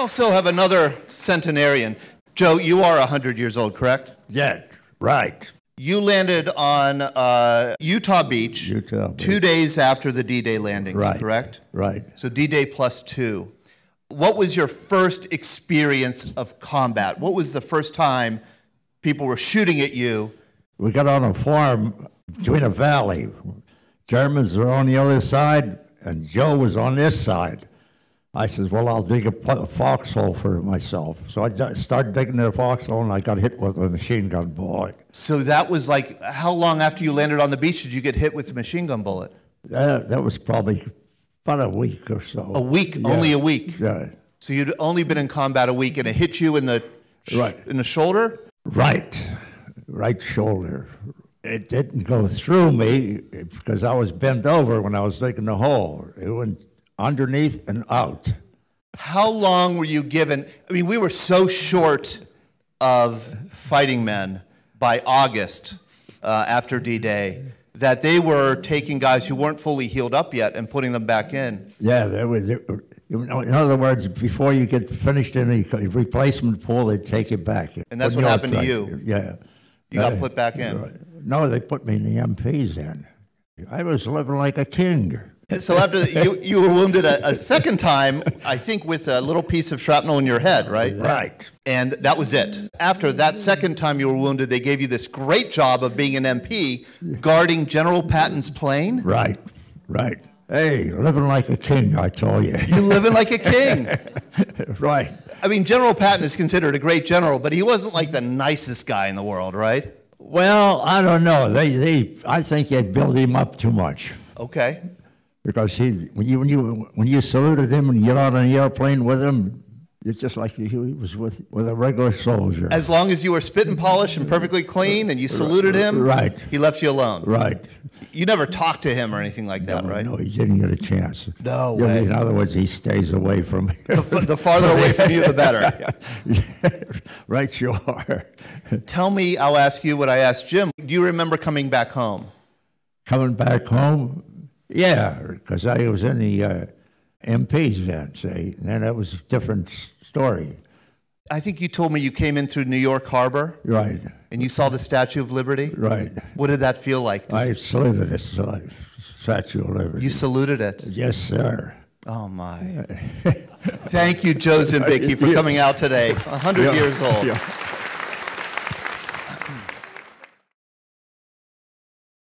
also have another centenarian. Joe, you are 100 years old, correct? Yeah, right. You landed on uh, Utah Beach Utah two Beach. days after the D Day landings, Right. correct? Right. So D Day plus two. What was your first experience of combat? What was the first time people were shooting at you? We got on a farm between a valley. Germans were on the other side, and Joe was on this side. I says, "Well, I'll dig a, foxhole for myself." So I d- started digging the foxhole, and I got hit with a machine gun bullet. So that was like, how long after you landed on the beach did you get hit with a machine gun bullet? That, that was probably about a week or so. A week, Yeah. only a week. Yeah. So you'd only been in combat a week, and it hit you in the sh- Right. in the shoulder. Right, right shoulder. It didn't go through me because I was bent over when I was digging the hole. It went underneath and out. How long were you given? I mean, we were so short of fighting men by August uh, after D Day that they were taking guys who weren't fully healed up yet and putting them back in. Yeah, there was. there- you know, In other words, before you get finished in the replacement pool, they take it back. And that's what happened to you. Yeah. You got Uh, put back in. No, they put me in the MPs then. I was living like a king. So after the, you, you were wounded a, a second time, I think with a little piece of shrapnel in your head, right? Right. And that was it. After that second time you were wounded, they gave you this great job of being an MP guarding General Patton's plane. Right. Right. Hey, living like a king, I tell you. You're living like a king. right. I mean, General Patton is considered a great general, but he wasn't like the nicest guy in the world, right? Well, I don't know. They, they, I think they built him up too much Okay. Because he, when you, when you, when you saluted him and you get on an airplane with him, it's just like he was with, with a regular soldier. As long as you were spit and polish and perfectly clean and you saluted him, Right. he left you alone. right. You never talked to him or anything like that, right? No, he didn't get a chance. No Yeah, way. In other words, he stays away from me. The farther away from you, the better. right, you are. Tell me, I'll ask you what I asked Jim. Do you remember coming back home? Coming back home, yeah, because I was in the uh, MPs then, see, and then that was a different s- story. I think you told me you came in through New York Harbor Right, and you saw the Statue of Liberty. right. What did that feel like? Does- I saluted it, I- Statue of Liberty. you saluted it. yes, sir. Oh my. Thank you, Joe Zimbicki, for coming out today. 100 Yeah, years old. yeah.